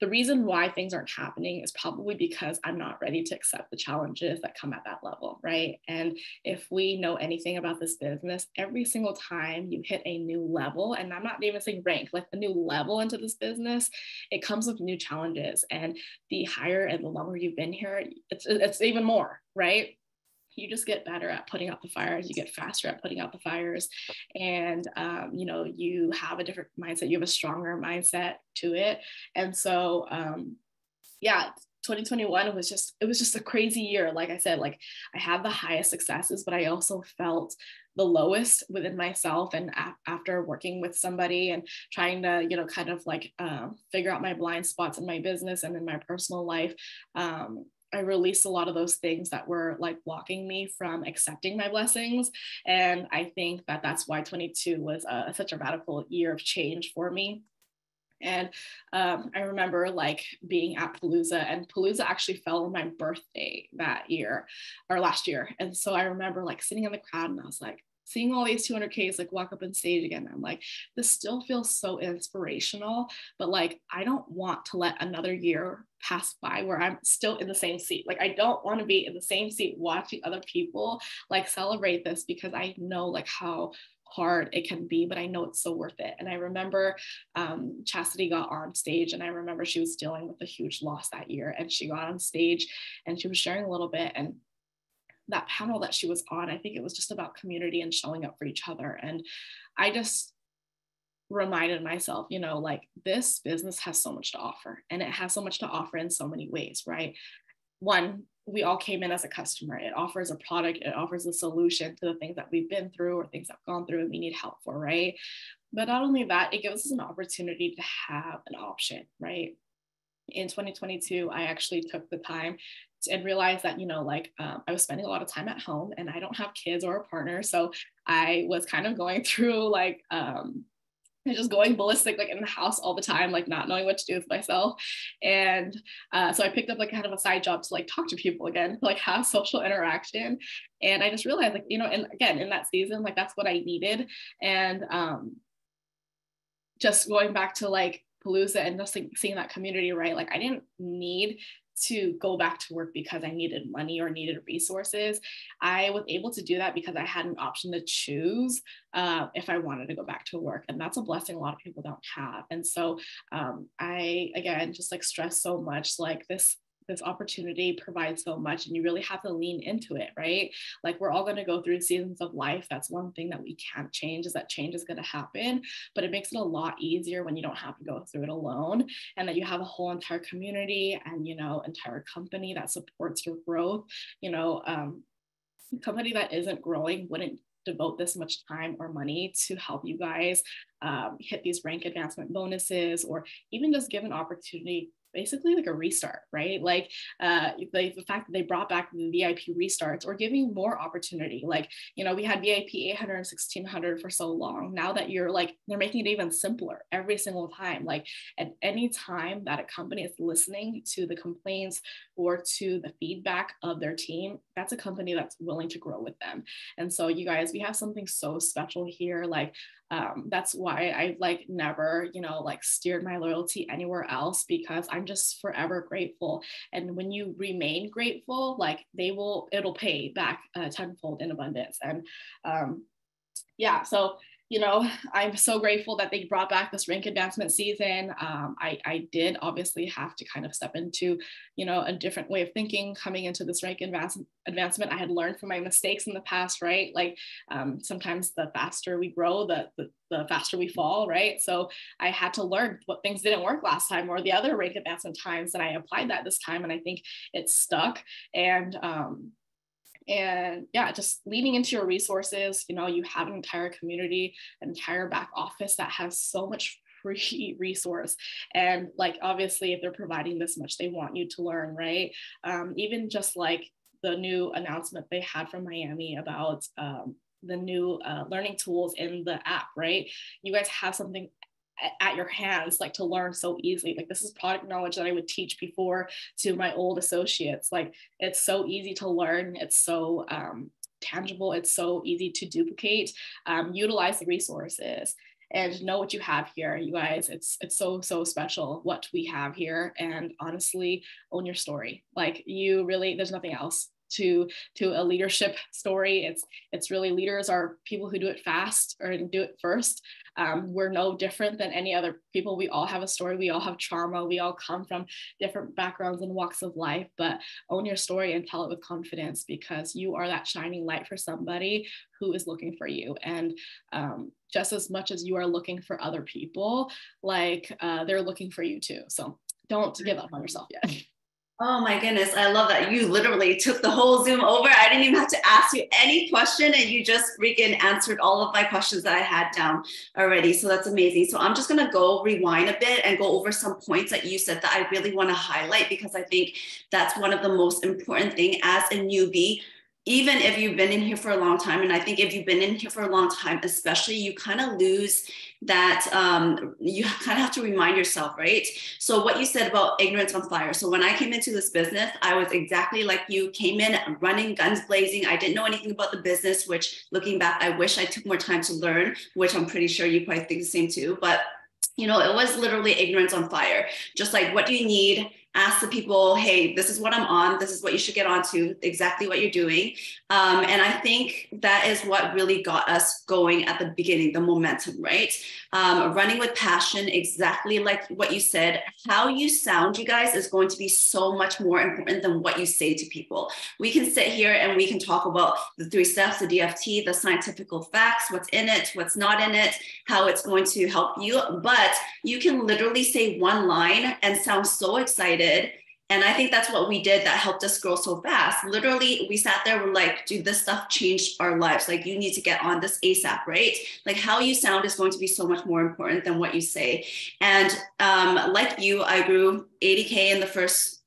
the reason why things aren't happening is probably because I'm not ready to accept the challenges that come at that level, right? And if we know anything about this business, every single time you hit a new level, and I'm not even saying rank, like a new level into this business, it comes with new challenges. And the higher and the longer you've been here, it's, it's even more, right? You just get better at putting out the fires you get faster at putting out the fires and um, you know you have a different mindset you have a stronger mindset to it. And so um, yeah 2021 was just it was just a crazy year. Like i said like i had the highest successes but i also felt the lowest within myself and after working with somebody and trying to you know kind of like uh, figure out my blind spots in my business and in my personal life. Um, I released a lot of those things that were like blocking me from accepting my blessings. And I think that that's why 22 was a, such a radical year of change for me. And um, I remember like being at Palooza, and Palooza actually fell on my birthday that year or last year. And so I remember like sitting in the crowd and I was like, seeing all these 200Ks like walk up on stage again, I'm like, this still feels so inspirational, but like, I don't want to let another year pass by where I'm still in the same seat. Like, I don't want to be in the same seat watching other people like celebrate this because I know like how hard it can be, but I know it's so worth it. And I remember um, Chastity got on stage, and I remember she was dealing with a huge loss that year. And she got on stage and she was sharing a little bit. And that panel that she was on, I think it was just about community and showing up for each other. And I just reminded myself, you know, like this business has so much to offer and it has so much to offer in so many ways, right? One, we all came in as a customer. It offers a product, it offers a solution to the things that we've been through or things that have gone through and we need help for, right? But not only that, it gives us an opportunity to have an option, right? In 2022 i actually took the time and realized that you know like um, i was spending a lot of time at home and i don't have kids or a partner. So i was kind of going through like um, just going ballistic like in the house all the time like not knowing what to do with myself. And uh, so i picked up like kind of a side job to like talk to people again like have social interaction. And i just realized like you know and again in that season like that's what i needed. And um just going back to like palooza and just like, seeing that community right like i didn't need to go back to work because I needed money or needed resources. I was able to do that because I had an option to choose uh, if I wanted to go back to work. And that's a blessing a lot of people don't have. And so um, I, again, just like stress so much like this this opportunity provides so much and you really have to lean into it right? Like we're all going to go through seasons of life. That's one thing that we can't change is that change is going to happen but it makes it a lot easier when you don't have to go through it alone and that you have a whole entire community and you know entire company that supports your growth. You know um, a company that isn't growing wouldn't devote this much time or money to help you guys um, hit these rank advancement bonuses or even just give an opportunity basically like a restart, right? Like uh, the, the fact that they brought back the VIP restarts or giving more opportunity. Like, you know, we had VIP 800 and 1600 for so long. Now that you're like, they're making it even simpler every single time. Like at any time that a company is listening to the complaints or to the feedback of their team, that's a company that's willing to grow with them. And so you guys, we have something so special here. Like um, that's why I like never, you know, like steered my loyalty anywhere else because I'm just forever grateful. And when you remain grateful, like they will, it'll pay back uh, tenfold in abundance. And um, yeah, so you know, I'm so grateful that they brought back this rank advancement season. Um, I, I did obviously have to kind of step into, you know, a different way of thinking coming into this rank advance, advancement. I had learned from my mistakes in the past, right? Like um, sometimes the faster we grow, the, the, the faster we fall, right? So I had to learn what things didn't work last time or the other rank advancement times. And I applied that this time. And I think it stuck. And um, and yeah just leaning into your resources you know you have an entire community an entire back office that has so much free resource. And like obviously if they're providing this much they want you to learn right? Um, even just like the new announcement they had from miami about um, the new uh, learning tools in the app right? You guys have something at your hands like to learn so easily. Like this is product knowledge that i would teach before to my old associates. Like it's so easy to learn. It's so um, tangible. It's so easy to duplicate. Um, utilize the resources and know what you have here you guys. It's it's so so special what we have here. And honestly own your story. Like you really there's nothing else to to a leadership story. It's it's really leaders are people who do it fast or do it first. Um, we're no different than any other people. We all have a story. We all have trauma. We all come from different backgrounds and walks of life but own your story and tell it with confidence because you are that shining light for somebody who is looking for you. And um, just as much as you are looking for other people like uh, they're looking for you too. So don't give up on yourself yet Oh my goodness, I love that. You literally took the whole Zoom over. I didn't even have to ask you any question, and you just freaking answered all of my questions that I had down already. So that's amazing. So I'm just gonna go rewind a bit and go over some points that you said that I really want to highlight because I think that's one of the most important thing as a newbie even if you've been in here for a long time and i think if you've been in here for a long time especially you kind of lose that um, you kind of have to remind yourself right? So what you said about ignorance on fire. So when i came into this business i was exactly like you came in running guns blazing. I didn't know anything about the business which looking back i wish i took more time to learn which i'm pretty sure you probably think the same too but you know it was literally ignorance on fire. Just like what do you need ask the people, hey, this is what I'm on. This is what you should get onto, exactly what you're doing. Um, and I think that is what really got us going at the beginning, the momentum, right? Um, running with passion, exactly like what you said. How you sound, you guys, is going to be so much more important than what you say to people. We can sit here and we can talk about the three steps, the DFT, the scientific facts, what's in it, what's not in it, how it's going to help you. But you can literally say one line and sound so excited excited. And I think that's what we did that helped us grow so fast. Literally, we sat there, we're like, dude, this stuff changed our lives. Like, you need to get on this ASAP, right? Like, how you sound is going to be so much more important than what you say. And um, like you, I grew 80K in the first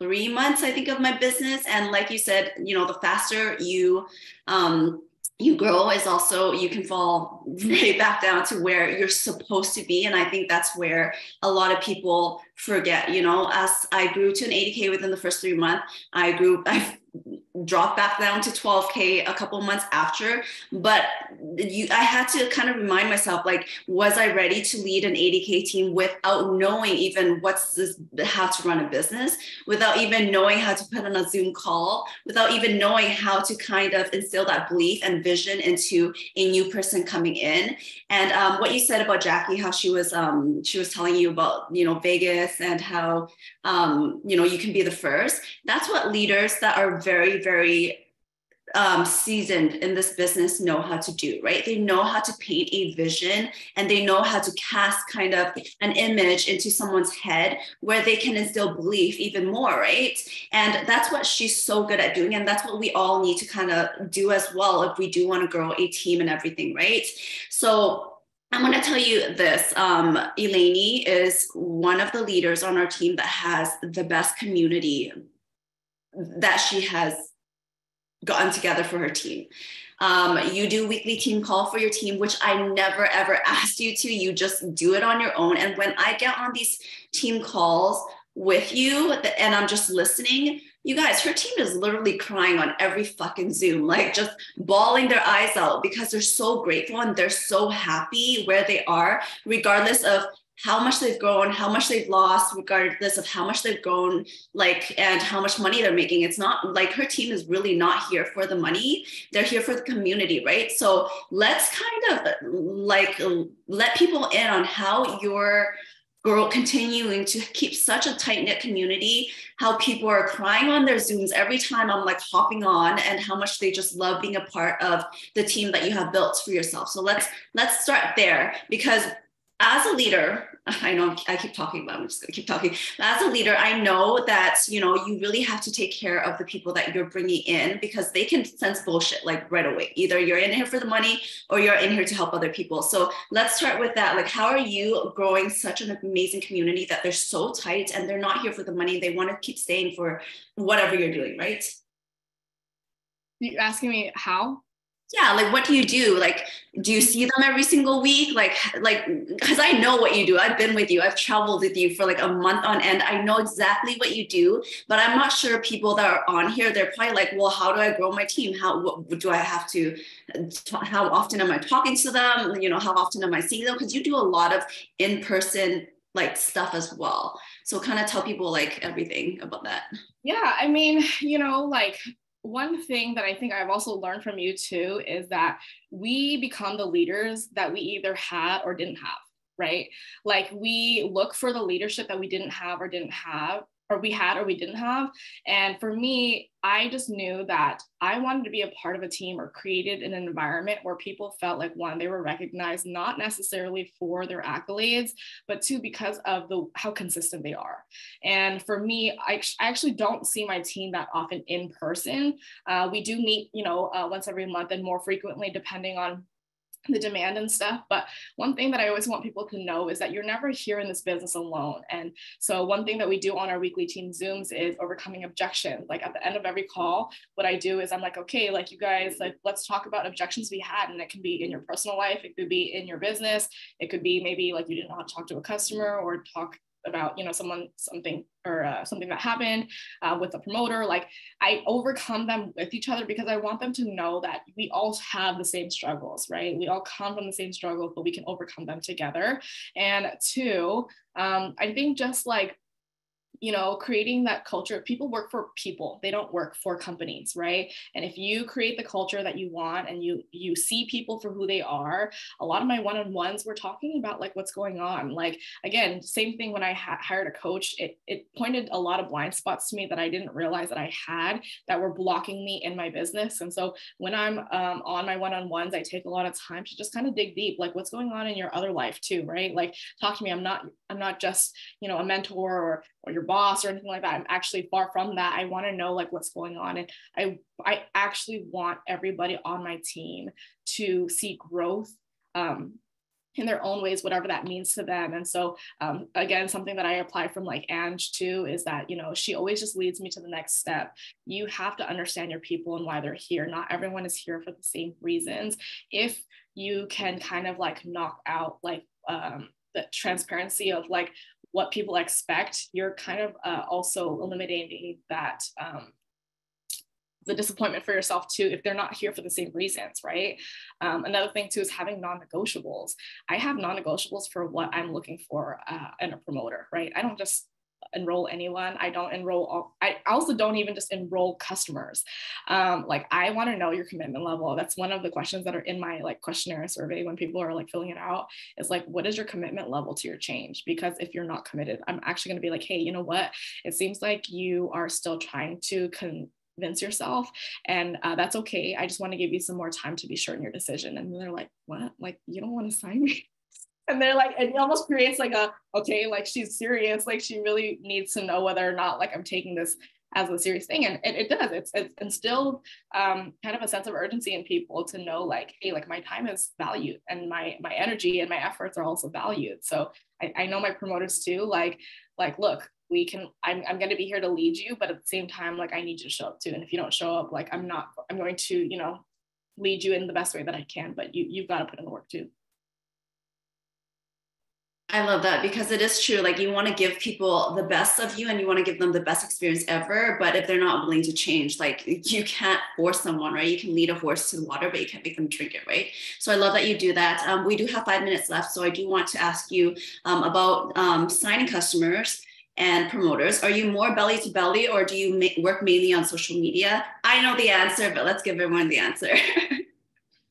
three months, I think, of my business. And like you said, you know, the faster you, um, you grow is also you can fall right back down to where you're supposed to be and i think that's where a lot of people forget you know as i grew to an 80k within the first three months i grew i dropped back down to 12k a couple months after. But you i had to kind of remind myself like was i ready to lead an 80k team without knowing even what's this how to run a business without even knowing how to put on a zoom call without even knowing how to kind of instill that belief and vision into a new person coming in? And um, what you said about jackie how she was um, she was telling you about you know vegas and how um, you know you can be the first that's what leaders that are very very um, seasoned in this business know how to do, right? They know how to paint a vision and they know how to cast kind of an image into someone's head where they can instill belief even more, right? And that's what she's so good at doing. And that's what we all need to kind of do as well if we do want to grow a team and everything, right? So I'm going to tell you this. Um, Eleni is one of the leaders on our team that has the best community that she has gotten together for her team. Um, you do weekly team call for your team, which I never ever asked you to. You just do it on your own. And when I get on these team calls with you and I'm just listening, you guys, her team is literally crying on every fucking Zoom, like just bawling their eyes out because they're so grateful and they're so happy where they are, regardless of how much they've grown, how much they've lost, regardless of how much they've grown, like, and how much money they're making. It's not like her team is really not here for the money. They're here for the community, right? So let's kind of like let people in on how you're grow, continuing to keep such a tight knit community, how people are crying on their Zooms every time I'm like hopping on, and how much they just love being a part of the team that you have built for yourself. So let's let's start there because as a leader, I know I keep talking, but I'm just gonna keep talking. As a leader, I know that you know you really have to take care of the people that you're bringing in because they can sense bullshit like right away. Either you're in here for the money or you're in here to help other people. So let's start with that. Like, how are you growing such an amazing community that they're so tight and they're not here for the money? They want to keep staying for whatever you're doing, right? You're asking me how? Yeah like what do you do? Like do you see them every single week? Like like because i know what you do. I've been with you. I've traveled with you for like a month on end. I know exactly what you do but i'm not sure people that are on here they're probably like well how do i grow my team? How what, do i have to how often am i talking to them? You know how often am i seeing them? Because you do a lot of in-person like stuff as well. So kind of tell people like everything about that. Yeah i mean you know like one thing that I think I've also learned from you too is that we become the leaders that we either had or didn't have, right? Like we look for the leadership that we didn't have or didn't have or we had or we didn't have. And for me, I just knew that I wanted to be a part of a team or created an environment where people felt like one, they were recognized not necessarily for their accolades, but two, because of the how consistent they are. And for me, I, I actually don't see my team that often in person. Uh, we do meet, you know, uh, once every month and more frequently, depending on the demand and stuff. But one thing that I always want people to know is that you're never here in this business alone. And so one thing that we do on our weekly team Zooms is overcoming objections. Like at the end of every call, what I do is I'm like, okay, like you guys, like let's talk about objections we had. And it can be in your personal life, it could be in your business, it could be maybe like you didn't to talk to a customer or talk about you know someone something or uh, something that happened uh, with a promoter like i overcome them with each other because i want them to know that we all have the same struggles right? We all come from the same struggles but we can overcome them together. And two um, i think just like you know creating that culture people work for people. They don't work for companies right? And if you create the culture that you want and you you see people for who they are a lot of my one-on-ones we're talking about like what's going on. Like again same thing when i ha- hired a coach it, it pointed a lot of blind spots to me that i didn't realize that i had that were blocking me in my business. And so when i'm um, on my one-on-ones i take a lot of time to just kind of dig deep like what's going on in your other life too right? Like talk to me i'm not i'm not just you know a mentor or or your boss or anything like that. I'm actually far from that. I want to know like what's going on. And I I actually want everybody on my team to see growth um, in their own ways, whatever that means to them. And so, um, again, something that I apply from like Ange too is that, you know, she always just leads me to the next step. You have to understand your people and why they're here. Not everyone is here for the same reasons. If you can kind of like knock out like um, the transparency of like what people expect, you're kind of uh, also eliminating that um, the disappointment for yourself too if they're not here for the same reasons, right? Um, another thing too is having non-negotiables. I have non-negotiables for what I'm looking for uh, in a promoter, right? I don't just enroll anyone. I don't enroll. All, I also don't even just enroll customers. Um, like I want to know your commitment level. That's one of the questions that are in my like questionnaire survey when people are like filling it out. Is like, what is your commitment level to your change? Because if you're not committed, I'm actually going to be like, hey, you know what? It seems like you are still trying to con- convince yourself and uh, that's okay i just want to give you some more time to be sure in your decision and they're like what like you don't want to sign me and they're like it almost creates like a okay like she's serious like she really needs to know whether or not like i'm taking this as a serious thing. And it, it does. It's, it's instilled um, kind of a sense of urgency in people to know like hey like my time is valued and my my energy and my efforts are also valued. So i, I know my promoters too. Like like look we can I'm, I'm going to be here to lead you but at the same time like i need you to show up too. And if you don't show up like i'm not i'm going to you know lead you in the best way that i can but you you've got to put in the work too I love that because it is true. Like you want to give people the best of you and you want to give them the best experience ever. But if they're not willing to change, like you can't force someone, right? You can lead a horse to the water, but you can't make them drink it, right? So I love that you do that. Um, we do have five minutes left. So I do want to ask you um, about um, signing customers and promoters. Are you more belly to belly or do you work mainly on social media? I know the answer, but let's give everyone the answer.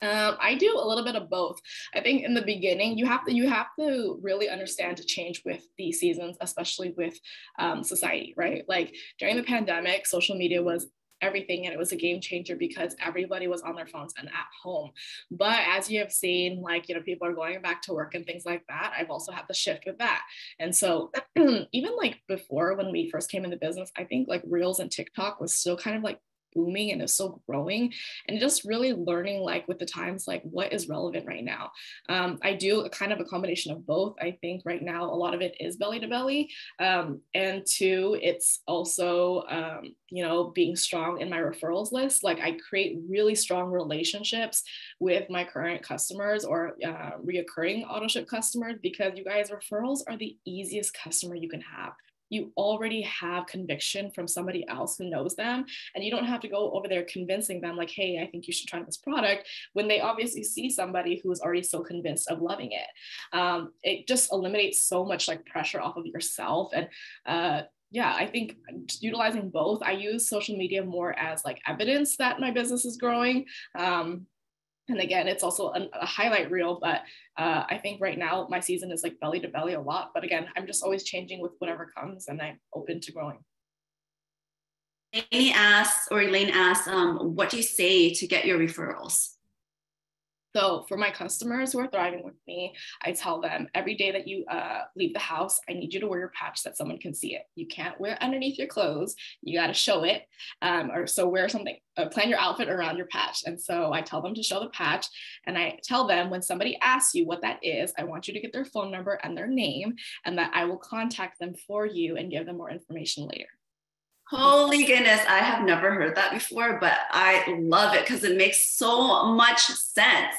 Um, I do a little bit of both. I think in the beginning, you have to you have to really understand to change with the seasons, especially with um, society, right? Like during the pandemic, social media was everything and it was a game changer because everybody was on their phones and at home but as you have seen like you know people are going back to work and things like that i've also had the shift with that and so even like before when we first came into business i think like reels and tiktok was still kind of like booming and is so growing and just really learning like with the times like what is relevant right now. Um, i do a kind of a combination of both. I think right now a lot of it is belly to belly um, and two it's also um, you know being strong in my referrals list. Like i create really strong relationships with my current customers or uh, reoccurring auto ship customers because you guys referrals are the easiest customer you can have you already have conviction from somebody else who knows them and you don't have to go over there convincing them like hey i think you should try this product when they obviously see somebody who is already so convinced of loving it um, it just eliminates so much like pressure off of yourself and uh, yeah, I think utilizing both, I use social media more as like evidence that my business is growing. Um, and again, it's also a, a highlight reel, but uh, I think right now my season is like belly to belly a lot. But again, I'm just always changing with whatever comes and I'm open to growing. Amy asks, or Elaine asks, um, what do you say to get your referrals? So for my customers who are thriving with me, I tell them every day that you uh, leave the house, I need you to wear your patch that someone can see it. You can't wear underneath your clothes. You got to show it. Um, or so wear something, uh, plan your outfit around your patch. And so I tell them to show the patch. And I tell them when somebody asks you what that is, I want you to get their phone number and their name, and that I will contact them for you and give them more information later. Holy goodness, I have never heard that before, but I love it because it makes so much sense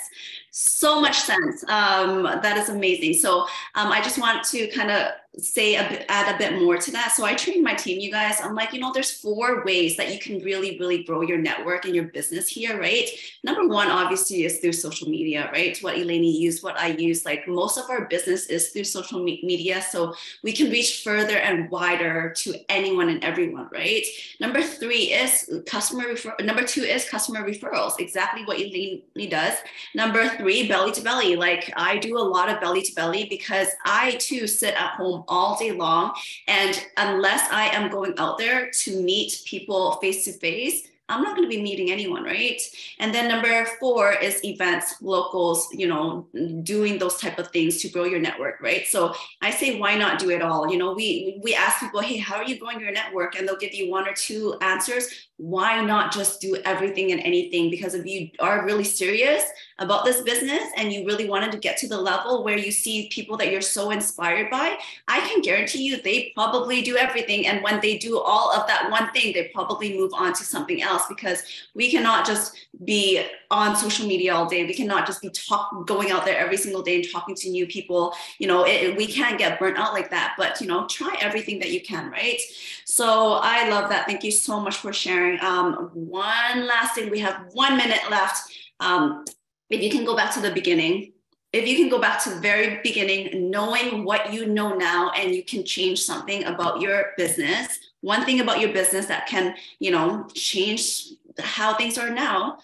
so much sense. Um, that is amazing. So um, I just want to kind of say a bit, add a bit more to that. So I train my team, you guys. I'm like, you know, there's four ways that you can really, really grow your network and your business here, right? Number one, obviously, is through social media, right? What Elaine used, what I use. Like most of our business is through social media, so we can reach further and wider to anyone and everyone, right? Number three is customer refer. Number two is customer referrals. Exactly what Elaine does. Number three, belly to belly. Like I do a lot of belly to belly because I too sit at home all day long. And unless I am going out there to meet people face to face, I'm not going to be meeting anyone, right? And then number four is events, locals, you know, doing those type of things to grow your network, right? So I say, why not do it all? You know, we we ask people, hey, how are you growing your network? And they'll give you one or two answers. Why not just do everything and anything? Because if you are really serious about this business and you really wanted to get to the level where you see people that you're so inspired by, I can guarantee you they probably do everything. And when they do all of that one thing, they probably move on to something else because we cannot just be on social media all day. We cannot just be talk, going out there every single day and talking to new people. You know, it, we can't get burnt out like that, but you know, try everything that you can, right? So I love that. Thank you so much for sharing. Um, one last thing, we have one minute left. Um, if you can go back to the beginning, if you can go back to the very beginning, knowing what you know now, and you can change something about your business, one thing about your business that can, you know, change how things are now,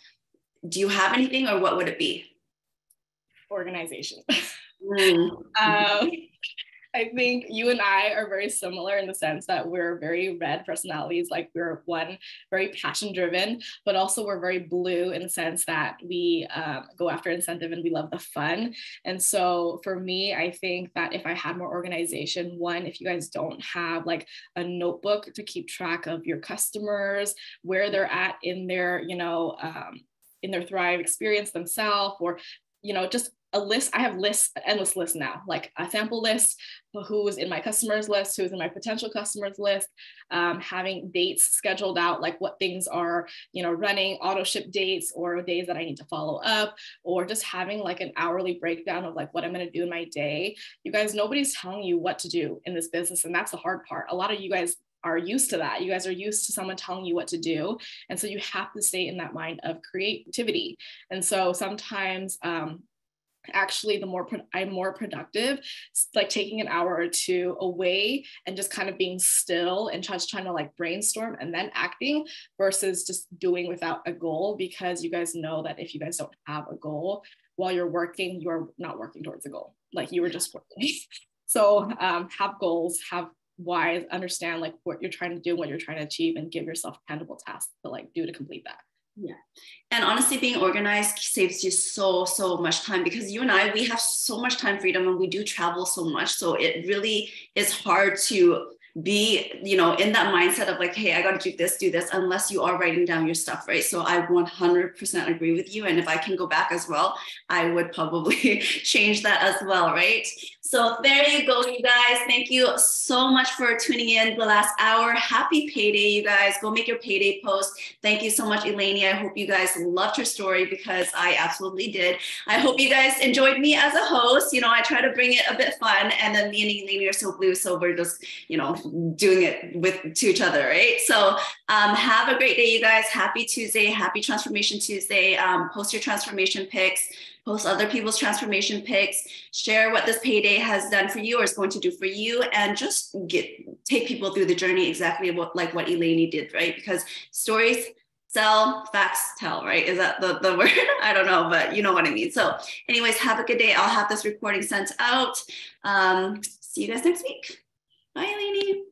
do you have anything or what would it be? Organization. Mm. um, I think you and I are very similar in the sense that we're very red personalities. Like we're one very passion driven, but also we're very blue in the sense that we um, go after incentive and we love the fun. And so for me, I think that if I had more organization, one, if you guys don't have like a notebook to keep track of your customers, where they're at in their, you know, um, in their thrive experience themselves or you know just a list i have lists endless list now like a sample list who's in my customers list who's in my potential customers list um, having dates scheduled out like what things are you know running auto ship dates or days that i need to follow up or just having like an hourly breakdown of like what i'm going to do in my day you guys nobody's telling you what to do in this business and that's the hard part a lot of you guys are used to that. You guys are used to someone telling you what to do. And so you have to stay in that mind of creativity. And so sometimes um, actually the more pro- i'm more productive like taking an hour or two away and just kind of being still and just trying to like brainstorm and then acting versus just doing without a goal because you guys know that if you guys don't have a goal while you're working you're not working towards a goal. Like you were just working. So um, have goals have why understand like what you're trying to do what you're trying to achieve and give yourself tangible tasks to like do to complete that yeah. And honestly, being organized saves you so, so much time because you and I, we have so much time freedom and we do travel so much. So it really is hard to be you know in that mindset of like hey i got to do this do this unless you are writing down your stuff right? So i 100% agree with you. And if i can go back as well i would probably change that as well right? So there you go you guys. Thank you so much for tuning in the last hour. Happy payday you guys. Go make your payday post. Thank you so much elaine i hope you guys loved her story because i absolutely did. I hope you guys enjoyed me as a host. You know i try to bring it a bit fun. And then me and elaine are so blue so we're just you know doing it with to each other, right? So um, have a great day, you guys. Happy Tuesday, happy Transformation Tuesday. Um, post your transformation pics, post other people's transformation pics, share what this payday has done for you or is going to do for you, and just get take people through the journey exactly what like what Elaine did, right? Because stories sell, facts tell, right? Is that the, the word? I don't know, but you know what I mean. So, anyways, have a good day. I'll have this recording sent out. Um, see you guys next week. Bye, Lainey.